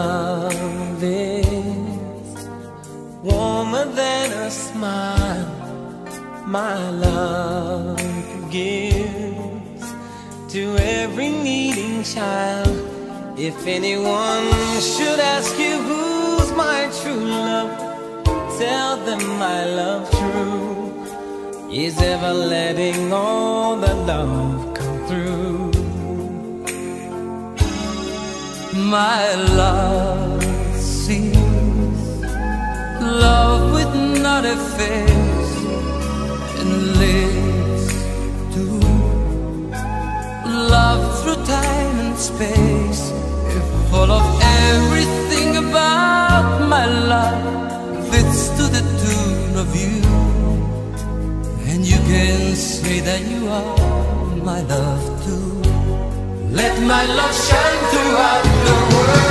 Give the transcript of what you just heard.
Love is warmer than a smile. My love gives to every needing child. If anyone should ask you who's my true love, tell them my love true is ever letting all the love come through. My love sees love with not a face and lives to love through time and space. If full of everything about my love fits to the tune of you, and you can say that you are my love too. Let my love shine throughout the world